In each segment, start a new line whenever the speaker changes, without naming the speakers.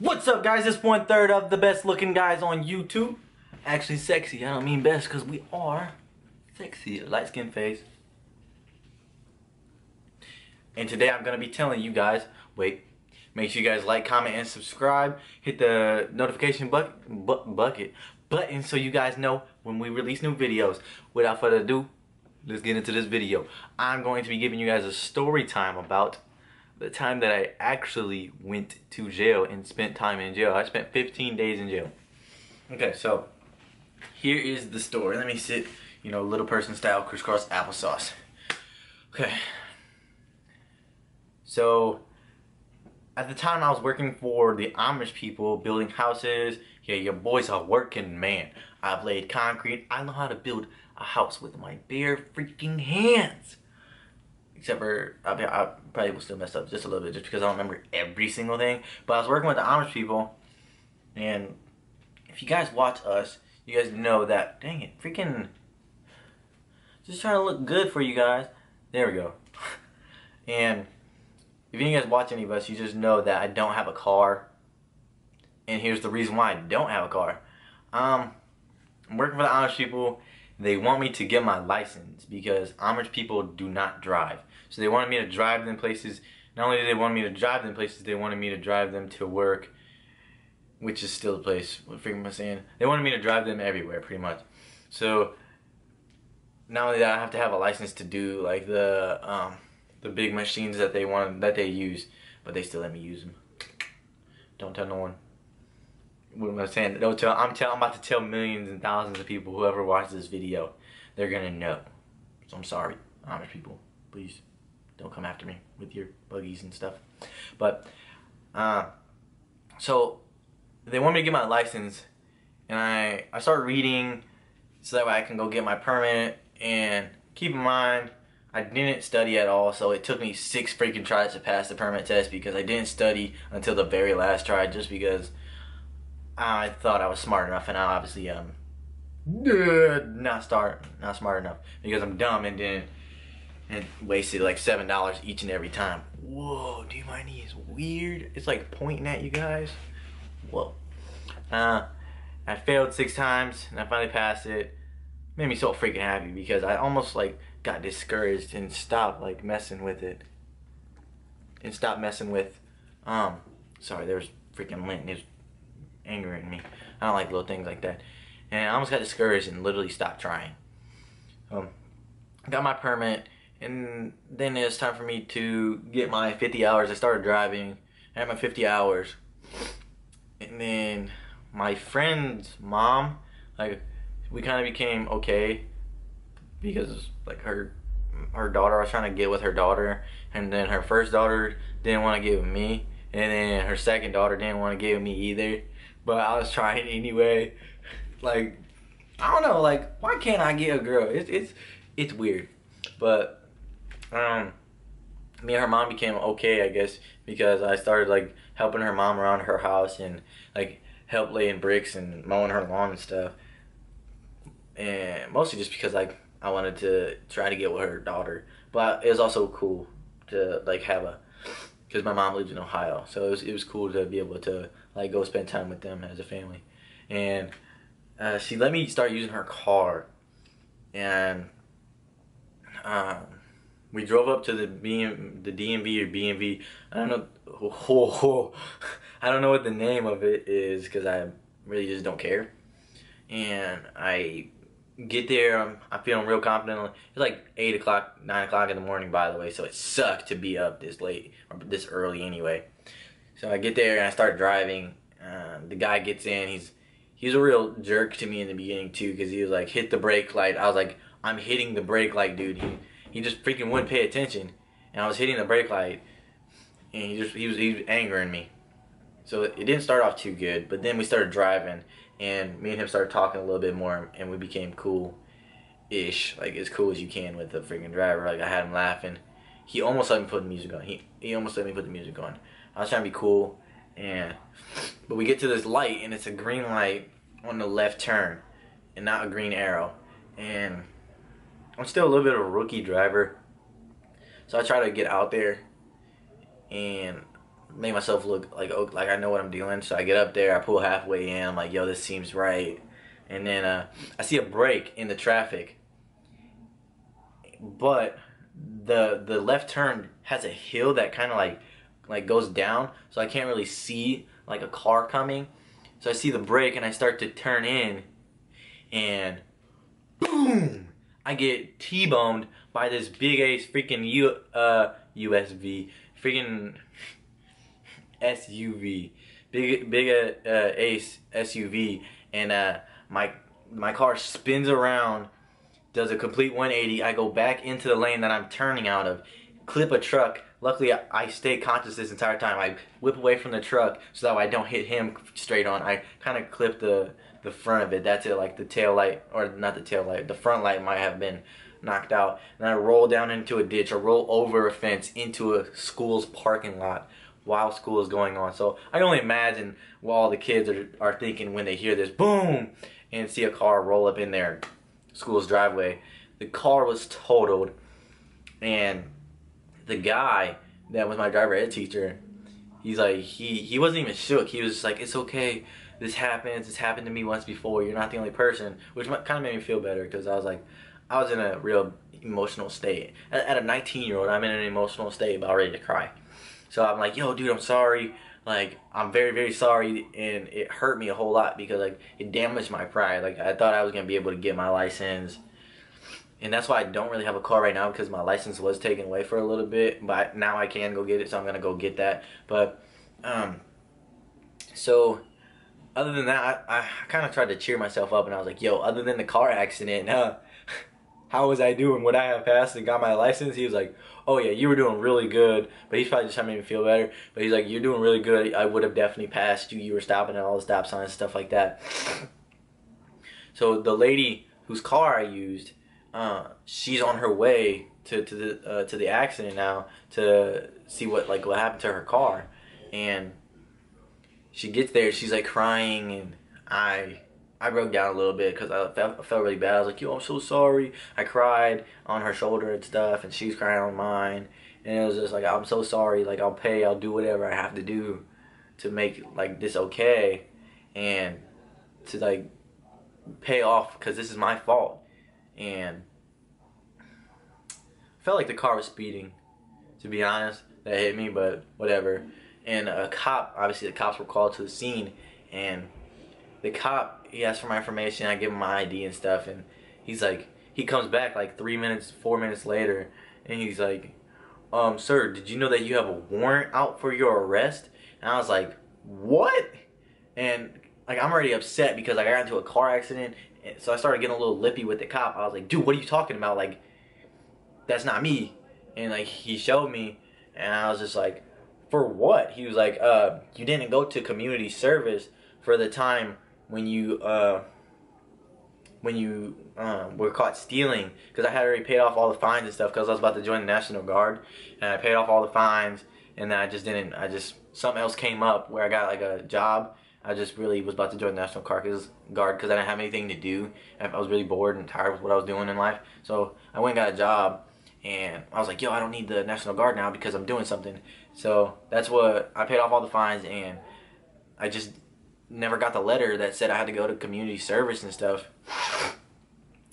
What's up guys, it's one third of the best looking guys on YouTube. Actually sexy, I don't mean best because we are sexy, light skin face. And today I'm going to be telling you guys, wait, make sure you guys like, comment, and subscribe. Hit the notification bu bu bucket button so you guys know when we release new videos. Without further ado, let's get into this video. I'm going to be giving you guys a story time about the time that I actually went to jail and spent time in jail. I spent 15 days in jail. Okay, so here is the story. Let me sit, you know, little person style crisscross applesauce. Okay. So at the time I was working for the Amish people building houses. Yeah, your boy's a working man. I've laid concrete. I know how to build a house with my bare freaking hands. Except for, I, I probably will still mess up just a little bit just because I don't remember every single thing. But I was working with the Amish people. And if you guys watch us, you guys know that, dang it, freaking, just trying to look good for you guys. There we go. and if you guys watch any of us, you just know that I don't have a car. And here's the reason why I don't have a car. Um, I'm working for the Amish people. They want me to get my license because Amish people do not drive. So they wanted me to drive them places. Not only did they want me to drive them places, they wanted me to drive them to work, which is still the place. What freaking am I saying? They wanted me to drive them everywhere, pretty much. So not only that, I have to have a license to do like the um, the big machines that they want that they use, but they still let me use them. Don't tell no one. What am I saying? Don't tell. I'm tell. I'm about to tell millions and thousands of people. Whoever watches this video, they're gonna know. So I'm sorry, Amish people. Please don't come after me with your buggies and stuff. But uh, so they want me to get my license, and I I start reading so that way I can go get my permit. And keep in mind, I didn't study at all, so it took me six freaking tries to pass the permit test because I didn't study until the very last try, just because I thought I was smart enough, and I obviously um not start not smart enough because I'm dumb and didn't and wasted like seven dollars each and every time. Whoa, dude, my knee is weird. It's like pointing at you guys. Whoa. Uh, I failed six times and I finally passed it. Made me so freaking happy because I almost like got discouraged and stopped like messing with it. And stopped messing with um sorry, there's freaking lint is angering me. I don't like little things like that. And I almost got discouraged and literally stopped trying. Um got my permit and then it's time for me to get my 50 hours. I started driving. I had my 50 hours. And then my friend's mom, like, we kind of became okay because, like, her her daughter, I was trying to get with her daughter. And then her first daughter didn't want to get with me. And then her second daughter didn't want to get with me either. But I was trying anyway. Like, I don't know, like, why can't I get a girl? It's, it's, it's weird. But um, me and her mom became okay, I guess, because I started like helping her mom around her house and like help laying bricks and mowing her lawn and stuff. And mostly just because like I wanted to try to get with her daughter, but it was also cool to like have a because my mom lives in Ohio, so it was it was cool to be able to like go spend time with them as a family, and uh, she let me start using her car, and um we drove up to the BM, the DMV or BMV. I don't know. I don't know what the name of it is because I really just don't care. And I get there. I'm, I'm feeling real confident. It's like eight o'clock, nine o'clock in the morning, by the way. So it sucked to be up this late or this early anyway. So I get there and I start driving. Uh, the guy gets in. He's he's a real jerk to me in the beginning too because he was like hit the brake light. I was like I'm hitting the brake light, dude. He he just freaking wouldn't pay attention. And I was hitting the brake light, and he just he was he was angering me. So it didn't start off too good, but then we started driving, and me and him started talking a little bit more, and we became cool, ish, like as cool as you can with the freaking driver. Like I had him laughing. He almost let me put the music on. He he almost let me put the music on. I was trying to be cool, and but we get to this light, and it's a green light on the left turn, and not a green arrow, and I'm still a little bit of a rookie driver. So I try to get out there and make myself look like oh, like I know what I'm doing. So I get up there, I pull halfway in. I'm like, yo, this seems right. And then uh, I see a break in the traffic, but the the left turn has a hill that kind of like like goes down, so I can't really see like a car coming. So I see the break and I start to turn in, and boom! I get T-boned by this big ace freaking U uh USV freaking SUV, big big uh, uh, ace SUV, and uh, my my car spins around, does a complete 180. I go back into the lane that I'm turning out of, clip a truck. Luckily, I, I stay conscious this entire time. I whip away from the truck so that I don't hit him straight on. I kind of clip the the front of it. That's it, like the tail light, or not the tail light. The front light might have been knocked out. And I roll down into a ditch or roll over a fence into a school's parking lot while school is going on. So I can only imagine what all the kids are, are thinking when they hear this boom and see a car roll up in their school's driveway. The car was totaled and the guy that was my driver ed teacher, he's like he he wasn't even shook. He was just like, It's okay. This happens. this happened to me once before. You're not the only person, which kind of made me feel better because I was like, I was in a real emotional state. At, at a 19 year old, I'm in an emotional state about ready to cry. So I'm like, yo, dude, I'm sorry. Like, I'm very, very sorry. And it hurt me a whole lot because, like, it damaged my pride. Like, I thought I was going to be able to get my license. And that's why I don't really have a car right now because my license was taken away for a little bit. But now I can go get it, so I'm going to go get that. But, um, so other than that, I, I kind of tried to cheer myself up and I was like, yo, other than the car accident, uh, how was I doing? Would I have passed and got my license? He was like, oh yeah, you were doing really good. But he's probably just trying to make me feel better. But he's like, you're doing really good. I would have definitely passed you. You were stopping at all the stop signs, and stuff like that. So the lady whose car I used, uh, she's on her way to, to the uh, to the accident now to see what like what happened to her car, and she gets there. She's like crying, and I I broke down a little bit because I felt, I felt really bad. I was like, yo, I'm so sorry. I cried on her shoulder and stuff, and she's crying on mine. And it was just like, I'm so sorry. Like, I'll pay. I'll do whatever I have to do to make, like, this okay. And to, like, pay off because this is my fault. And I felt like the car was speeding, to be honest. That hit me, but whatever. And a cop, obviously the cops were called to the scene. And the cop he asked for my information. I give him my ID and stuff, and he's like, he comes back like three minutes, four minutes later, and he's like, um, sir, did you know that you have a warrant out for your arrest? And I was like, what? And like I'm already upset because like, I got into a car accident, so I started getting a little lippy with the cop. I was like, dude, what are you talking about? Like, that's not me. And like he showed me, and I was just like, for what? He was like, uh, you didn't go to community service for the time when you uh, when you um, were caught stealing. Because I had already paid off all the fines and stuff because I was about to join the National Guard. And I paid off all the fines and then I just didn't I just something else came up where I got like a job. I just really was about to join the National Guard because I didn't have anything to do. I was really bored and tired with what I was doing in life. So I went and got a job and I was like yo I don't need the National Guard now because I'm doing something so that's what I paid off all the fines and I just never got the letter that said I had to go to community service and stuff.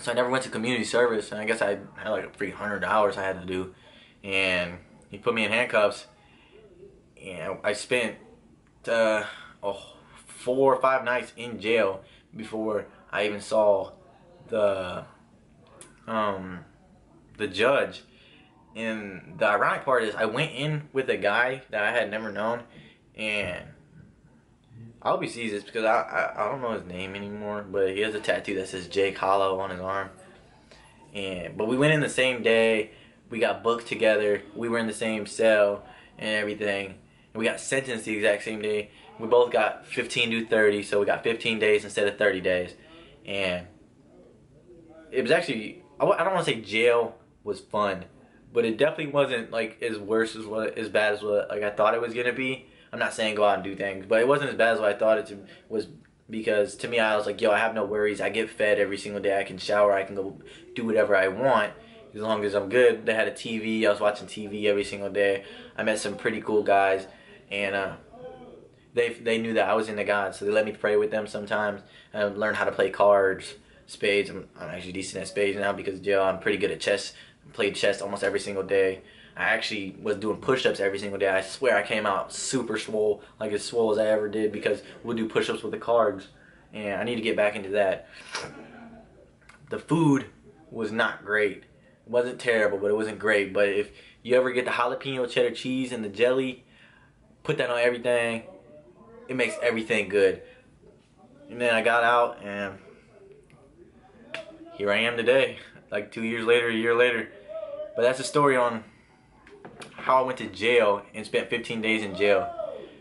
So I never went to community service, and I guess I had like three hundred dollars I had to do, and he put me in handcuffs, and I spent uh, oh, four or five nights in jail before I even saw the um the judge. And the ironic part is, I went in with a guy that I had never known, and I hope he sees this because I, I, I don't know his name anymore, but he has a tattoo that says Jake Hollow on his arm. And but we went in the same day. We got booked together. We were in the same cell and everything. And we got sentenced the exact same day. We both got 15 to 30, so we got 15 days instead of 30 days. And it was actually I, I don't want to say jail was fun, but it definitely wasn't like as worse as what as bad as what like I thought it was gonna be. I'm not saying go out and do things, but it wasn't as bad as what I thought it was because to me I was like, yo, I have no worries. I get fed every single day. I can shower. I can go do whatever I want as long as I'm good. They had a TV. I was watching TV every single day. I met some pretty cool guys, and uh, they they knew that I was into God, so they let me pray with them sometimes. and learn how to play cards, spades. I'm, I'm actually decent at spades now because jail. I'm pretty good at chess. Played chess almost every single day. I actually was doing push-ups every single day. I swear I came out super swole, like as swole as I ever did because we'll do push-ups with the cards, and I need to get back into that. The food was not great. It wasn't terrible, but it wasn't great. But if you ever get the jalapeno cheddar cheese and the jelly, put that on everything. It makes everything good. And then I got out and here I am today, like two years later, a year later. But that's a story on how I went to jail and spent 15 days in jail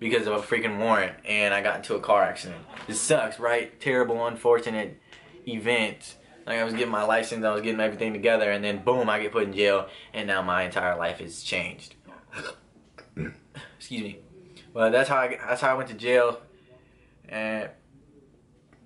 because of a freaking warrant and I got into a car accident. It sucks, right? Terrible, unfortunate event. Like I was getting my license, I was getting everything together, and then boom, I get put in jail, and now my entire life is changed. Excuse me. Well, that's how I that's how I went to jail, and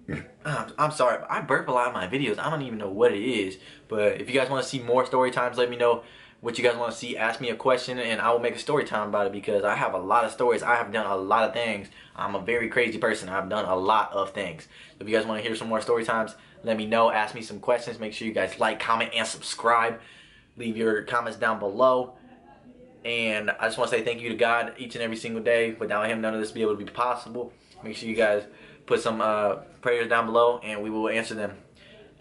I'm, I'm sorry, I burp a lot in my videos. I don't even know what it is, but if you guys want to see more story times, let me know what you guys want to see. Ask me a question, and I will make a story time about it because I have a lot of stories. I have done a lot of things. I'm a very crazy person. I've done a lot of things. If you guys want to hear some more story times, let me know. Ask me some questions. Make sure you guys like, comment, and subscribe. Leave your comments down below. And I just want to say thank you to God each and every single day. Without Him, none of this would be able to be possible. Make sure you guys put some uh, prayers down below, and we will answer them.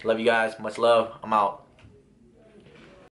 Love you guys. Much love. I'm out.